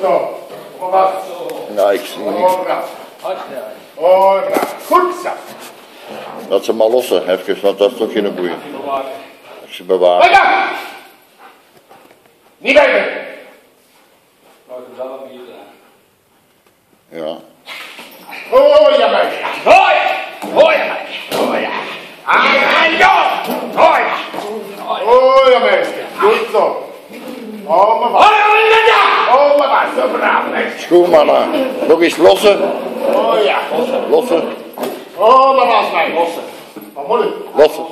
zo. Kom maar wacht. Ja, ik zie niks. Braaf. Goed zo. Dat ze maar lossen, even, want dat is toch geen boeien. Als ze bewaren. Lekker! Niet kijken. Ja. Oh ja, meisje. Hoi! Hoi, meisje. Hoi, ja. Ah, ja, ja. Hoi. Oh ja, meisje. Goed zo. Oh, maar wat. Oh, maar wat. Zo Schoenmannen, nog eens lossen. Oh ja. Lossen, Oh, maar wat, meisje. Lossen. Wat moet ik? lossen.